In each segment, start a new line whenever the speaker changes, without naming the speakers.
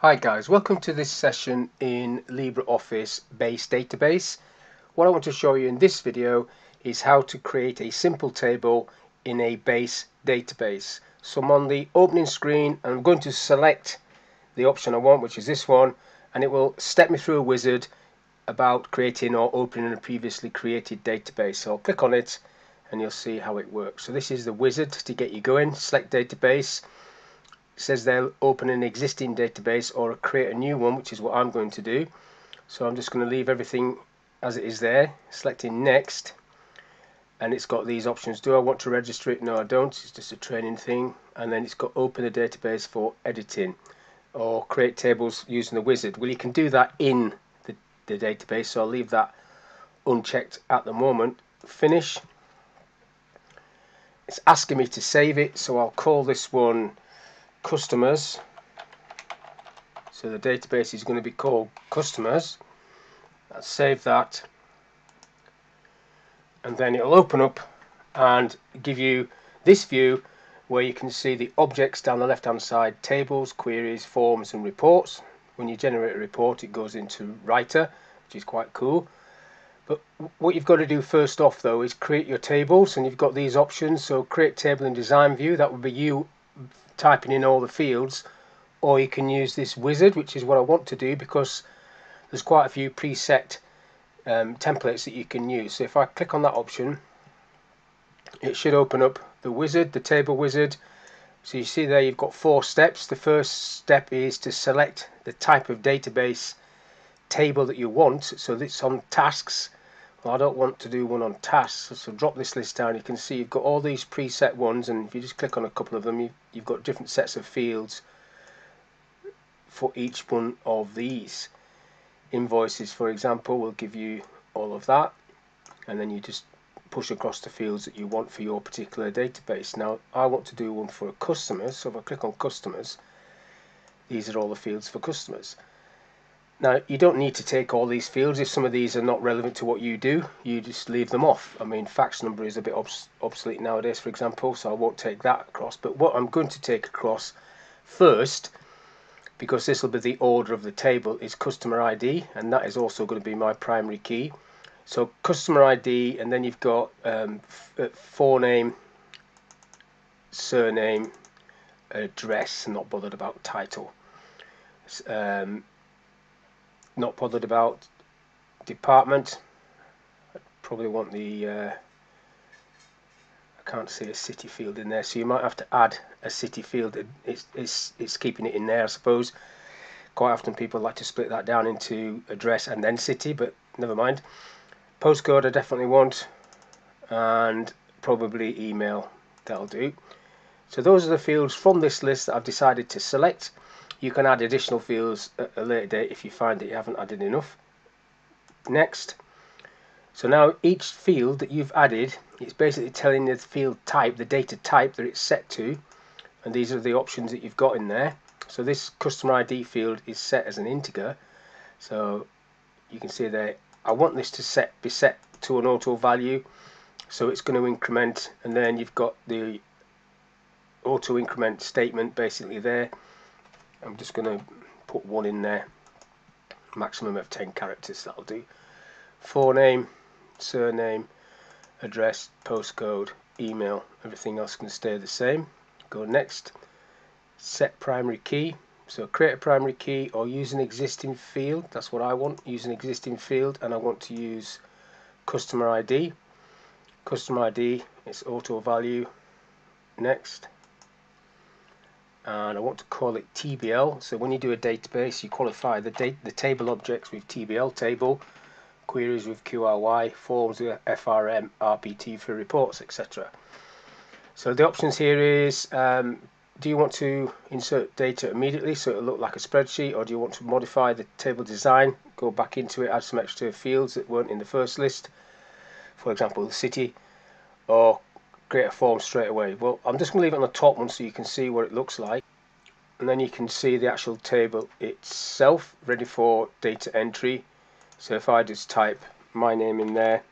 Hi guys, welcome to this session in LibreOffice Base Database. What I want to show you in this video is how to create a simple table in a base database. So I'm on the opening screen and I'm going to select the option I want, which is this one, and it will step me through a wizard about creating or opening a previously created database. So I'll click on it and you'll see how it works. So this is the wizard to get you going. Select database says they'll open an existing database or create a new one which is what I'm going to do. So I'm just going to leave everything as it is there selecting next. And it's got these options. Do I want to register it? No I don't. It's just a training thing. And then it's got open the database for editing or create tables using the wizard. Well you can do that in the, the database so I'll leave that unchecked at the moment. Finish. It's asking me to save it so I'll call this one customers. So the database is going to be called customers. I'll save that. And then it'll open up and give you this view where you can see the objects down the left hand side tables, queries, forms and reports. When you generate a report it goes into writer which is quite cool. But what you've got to do first off though is create your tables and you've got these options. So create table in design view that would be you typing in all the fields or you can use this wizard which is what I want to do because there's quite a few preset um, templates that you can use. So if I click on that option it should open up the wizard the table wizard. So you see there you've got four steps. The first step is to select the type of database table that you want. So this on tasks I don't want to do one on tasks so drop this list down. You can see you've got all these preset ones and if you just click on a couple of them you, you've got different sets of fields for each one of these. Invoices for example will give you all of that and then you just push across the fields that you want for your particular database. Now I want to do one for a customers so if I click on customers these are all the fields for customers now, you don't need to take all these fields. If some of these are not relevant to what you do, you just leave them off. I mean, fax number is a bit obs obsolete nowadays, for example, so I won't take that across. But what I'm going to take across first, because this will be the order of the table, is customer ID, and that is also going to be my primary key. So customer ID, and then you've got um, uh, forename, surname, address, not bothered about title. Um, not bothered about department. I probably want the uh, I can't see a city field in there so you might have to add a city field. It's, it's, it's keeping it in there I suppose. Quite often people like to split that down into address and then city but never mind. Postcode I definitely want and probably email that'll do. So those are the fields from this list that I've decided to select you can add additional fields at a later date if you find that you haven't added enough. Next. So now each field that you've added, it's basically telling the field type, the data type that it's set to. And these are the options that you've got in there. So this customer ID field is set as an integer. So you can see there, I want this to set be set to an auto value. So it's going to increment and then you've got the auto increment statement basically there I'm just going to put one in there. Maximum of 10 characters that'll do. Forename surname address postcode email everything else can stay the same. Go next. Set primary key. So create a primary key or use an existing field. That's what I want. Use an existing field and I want to use customer ID customer ID it's auto value. Next and I want to call it TBL so when you do a database you qualify the date the table objects with TBL table queries with QRY forms with FRM RPT for reports etc so the options here is um, do you want to insert data immediately so it'll look like a spreadsheet or do you want to modify the table design go back into it add some extra fields that weren't in the first list for example the city or create a form straight away. Well, I'm just going to leave it on the top one so you can see what it looks like. And then you can see the actual table itself ready for data entry. So if I just type my name in there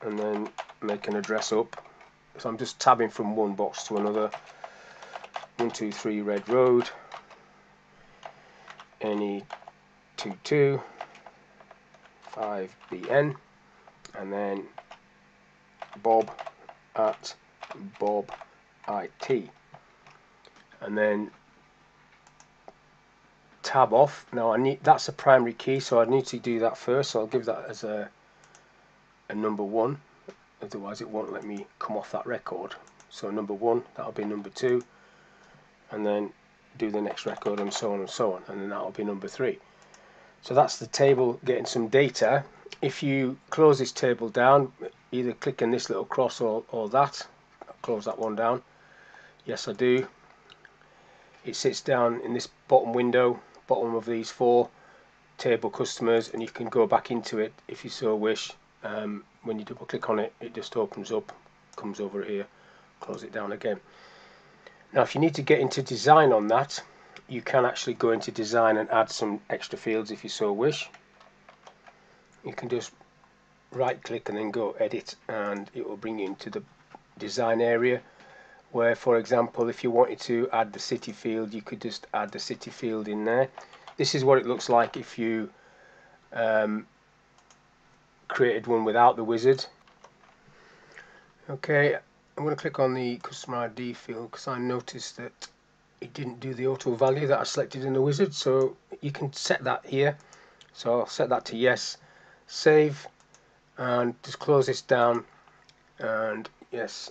and then make an address up. So I'm just tabbing from one box to another. 123 Red Road. NE22 5BN and then Bob at Bob IT and then tab off. Now I need that's a primary key so I need to do that first. So I'll give that as a, a number one. Otherwise it won't let me come off that record. So number one that'll be number two. And then do the next record and so on and so on. And then that'll be number three. So that's the table getting some data. If you close this table down either clicking this little cross or, or that close that one down. Yes I do. It sits down in this bottom window bottom of these four table customers and you can go back into it if you so wish. Um, when you double click on it it just opens up comes over here close it down again. Now if you need to get into design on that you can actually go into design and add some extra fields if you so wish. You can just right click and then go edit and it will bring you into the design area where for example if you wanted to add the city field you could just add the city field in there. This is what it looks like if you um, created one without the wizard. Okay I'm going to click on the customer ID field because I noticed that it didn't do the auto value that I selected in the wizard. So you can set that here. So I'll set that to yes. Save and just close this down. And yes.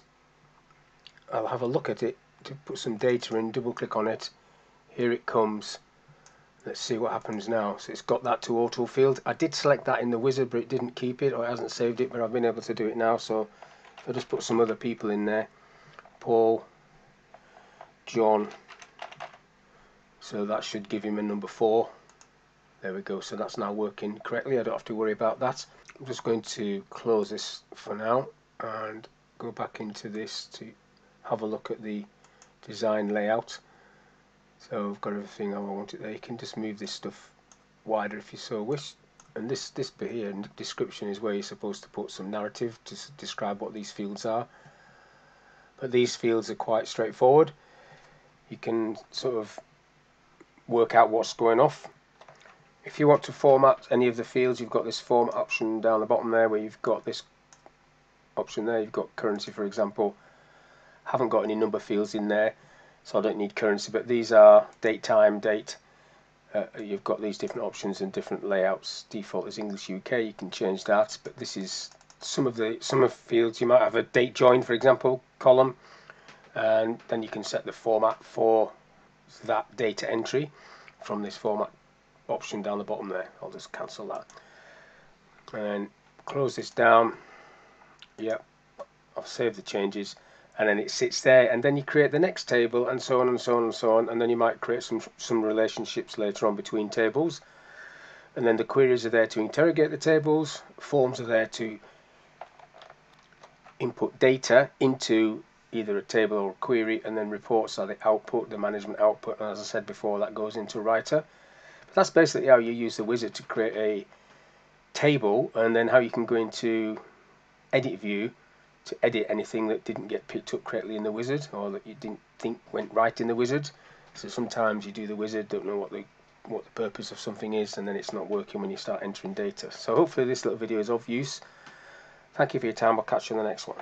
I'll have a look at it to put some data in double click on it. Here it comes. Let's see what happens now. So it's got that to auto field. I did select that in the wizard but it didn't keep it or it hasn't saved it but I've been able to do it now. So I'll just put some other people in there. Paul John. So that should give him a number four. There we go. So that's now working correctly. I don't have to worry about that I'm just going to close this for now and go back into this to have a look at the design layout. So I've got everything I want it there. You can just move this stuff wider if you so wish. And this this bit here description is where you're supposed to put some narrative to describe what these fields are. But these fields are quite straightforward. You can sort of work out what's going off. If you want to format any of the fields, you've got this format option down the bottom there where you've got this option there. You've got currency, for example. I haven't got any number fields in there, so I don't need currency, but these are date, time, date. Uh, you've got these different options and different layouts. Default is English UK, you can change that, but this is some of the some of fields. You might have a date join, for example, column, and then you can set the format for that data entry from this format option down the bottom there. I'll just cancel that. And close this down. Yep, I've saved the changes and then it sits there and then you create the next table and so on and so on and so on and then you might create some some relationships later on between tables and then the queries are there to interrogate the tables forms are there to input data into either a table or a query and then reports are the output, the management output and as I said before that goes into writer. That's basically how you use the wizard to create a table and then how you can go into edit view to edit anything that didn't get picked up correctly in the wizard or that you didn't think went right in the wizard. So sometimes you do the wizard, don't know what the what the purpose of something is and then it's not working when you start entering data. So hopefully this little video is of use. Thank you for your time, I'll catch you in the next one.